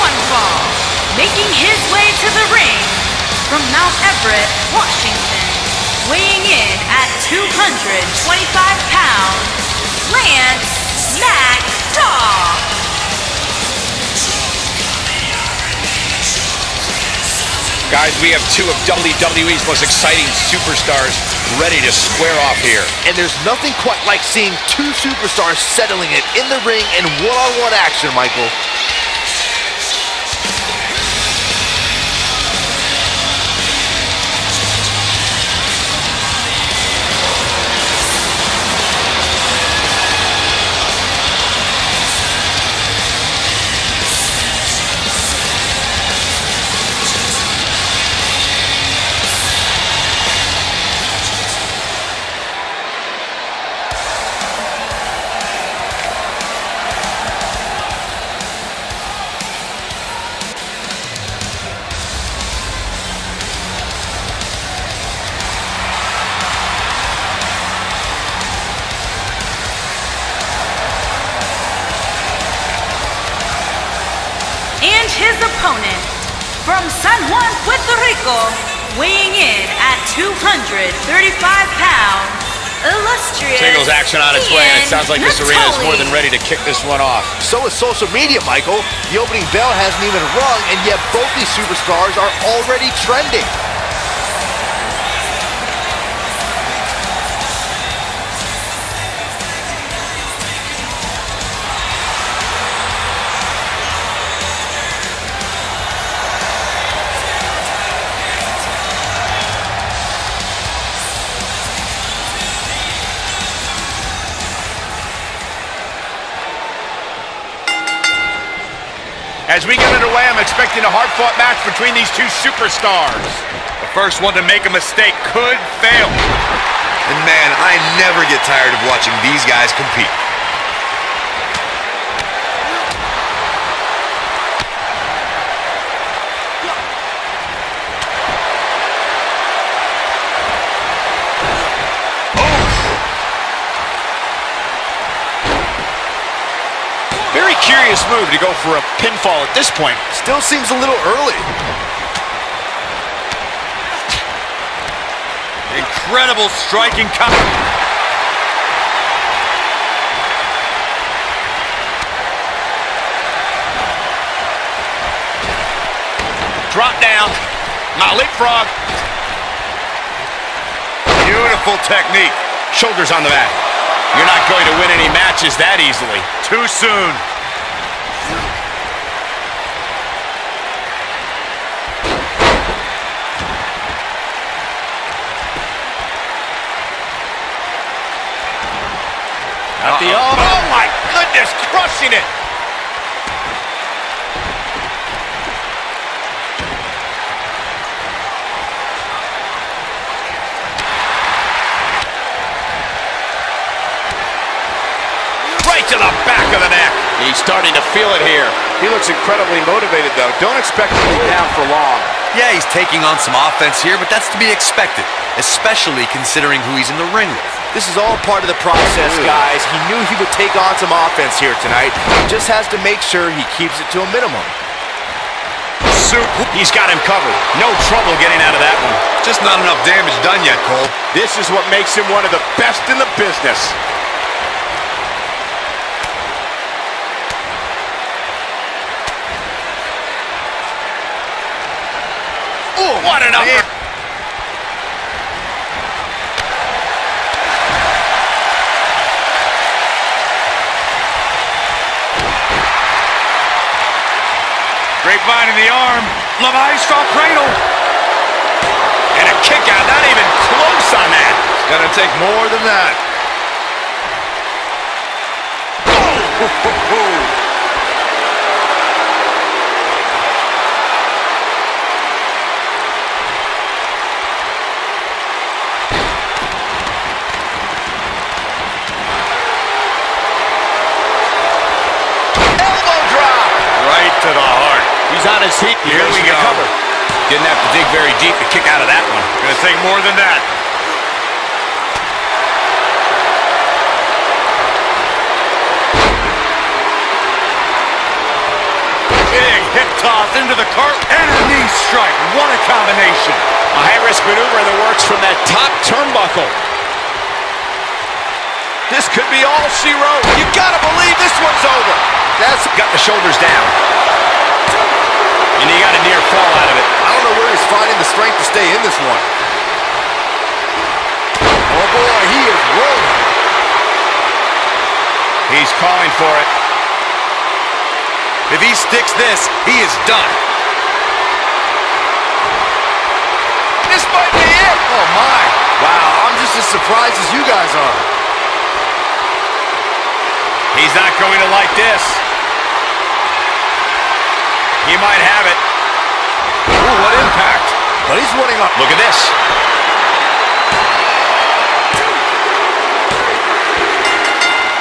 one fall, making his way to the ring from Mount Everett, Washington, weighing in at 225 pounds, Lance Mac Dawg. Guys, we have two of WWE's most exciting superstars ready to square off here. And there's nothing quite like seeing two superstars settling it in the ring in one-on-one -on -one action, Michael. His opponent from San Juan, Puerto Rico, weighing in at 235 pounds, illustrious Singles action on its way, and it sounds like this arena is more than ready to kick this one off. So is social media, Michael. The opening bell hasn't even rung, and yet both these superstars are already trending. As we get underway, I'm expecting a hard-fought match between these two superstars. The first one to make a mistake could fail. And man, I never get tired of watching these guys compete. Curious move to go for a pinfall at this point. Still seems a little early. Incredible striking counter. Drop down. Now leapfrog. Beautiful technique. Shoulders on the mat. You're not going to win any matches that easily. Too soon. At the oh, oh my goodness, crushing it. Right to the back of the neck. He's starting to feel it here. He looks incredibly motivated, though. Don't expect him to be down for long. Yeah, he's taking on some offense here, but that's to be expected, especially considering who he's in the ring with. This is all part of the process, guys. He knew he would take on some offense here tonight. He just has to make sure he keeps it to a minimum. Soup. He's got him covered. No trouble getting out of that one. Just not enough damage done yet, Cole. This is what makes him one of the best in the business. What an upper. Grapevine in the arm. Levi straw cradle. And a kick out, not even close on that. It's gonna take more than that. Oh. Elbow drop! Right to the heart. Here we go. Didn't have to dig very deep to kick out of that one. Gonna take more than that. Big hip toss into the cart and a knee strike. What a combination. A high-risk maneuver in the works from that top turnbuckle. This could be all she wrote. You gotta believe this one's over. That's Got the shoulders down. And he got a near fall out of it. I don't know where he's finding the strength to stay in this one. Oh boy, he is rolling. He's calling for it. If he sticks this, he is done. This might be it. Oh my. Wow, I'm just as surprised as you guys are. He's not going to like this. He might have it. Ooh, what impact. But he's running up. Look at this.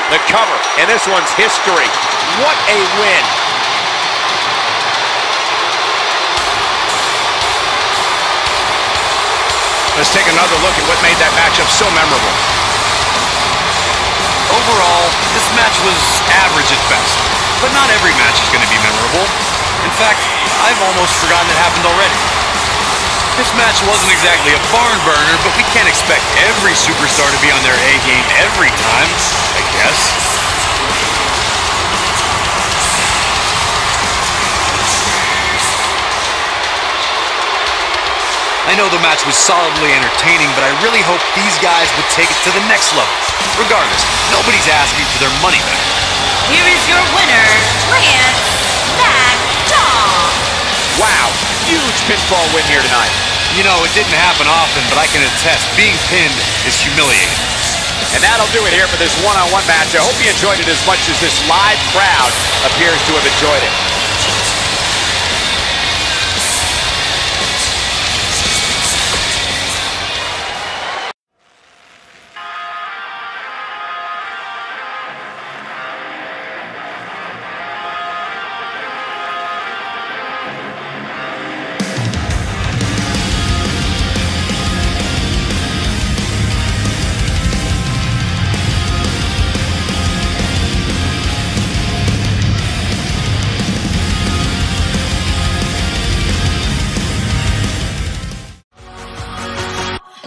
The cover, and this one's history. What a win. Let's take another look at what made that matchup so memorable. Overall, this match was average at best. But not every match is going to be memorable. In fact, I've almost forgotten it happened already. This match wasn't exactly a barn burner, but we can't expect every superstar to be on their A game every time, I guess. I know the match was solidly entertaining, but I really hope these guys would take it to the next level. Regardless, nobody's asking for their money back. Here is your winner, Lance McDonald. Wow, huge pinfall win here tonight. You know, it didn't happen often, but I can attest, being pinned is humiliating. And that'll do it here for this one-on-one match. I hope you enjoyed it as much as this live crowd appears to have enjoyed it.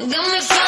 Me feeling